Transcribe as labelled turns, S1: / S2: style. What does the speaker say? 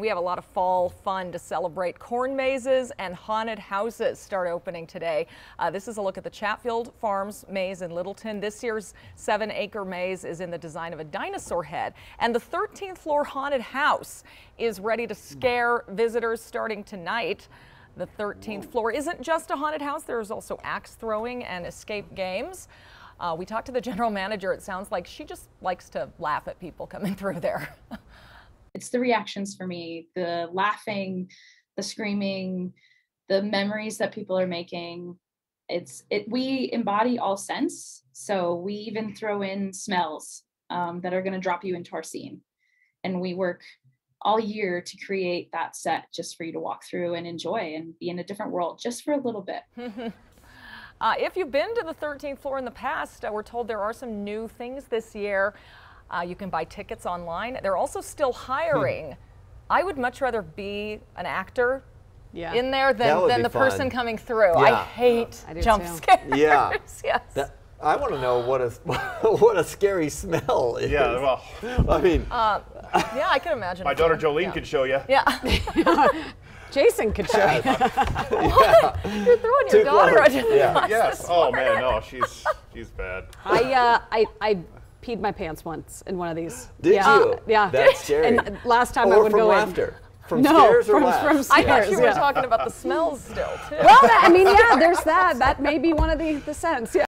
S1: We have a lot of fall fun to celebrate. Corn mazes and haunted houses start opening today. Uh, this is a look at the Chatfield Farms maze in Littleton. This year's seven acre maze is in the design of a dinosaur head. And the 13th floor haunted house is ready to scare visitors starting tonight. The 13th floor isn't just a haunted house, there's also axe throwing and escape games. Uh, we talked to the general manager. It sounds like she just likes to laugh at people coming through there.
S2: it's the reactions for me the laughing the screaming the memories that people are making. It's it we embody all sense so we even throw in smells um, that are going to drop you into our scene. And we work all year to create that set just for you to walk through and enjoy and be in a different world just for a little bit.
S1: Uh, if you've been to the 13th floor in the past uh, we're told there are some new things this year uh, you can buy tickets online. They're also still hiring. Hmm. I would much rather be an actor yeah. in there than, than the fun. person coming through. Yeah. I hate I jump too. scares.
S3: Yeah.
S1: yes.
S3: That, I want to know what a what a scary smell is.
S4: Yeah, well,
S3: I mean,
S1: uh, yeah, I can imagine.
S4: My daughter Jolene yeah. could show you.
S1: Yeah.
S5: Jason could show you.
S1: yeah. You're throwing your Too daughter close. under the yeah. bus.
S4: Yes. Oh man, no, she's she's bad.
S5: I uh, I I peed my pants once in one of these.
S3: Did
S5: yeah.
S3: you?
S5: Yeah.
S3: That's scary.
S5: And last time
S3: or
S5: I would
S3: from
S5: go
S3: laughter. in.
S5: From
S3: no,
S5: scares
S3: or
S5: from,
S3: laughs?
S5: from
S1: I thought you were yeah. talking about the smells still, too.
S5: Well, I mean, yeah, there's that. That may be one of the, the scents. Yeah.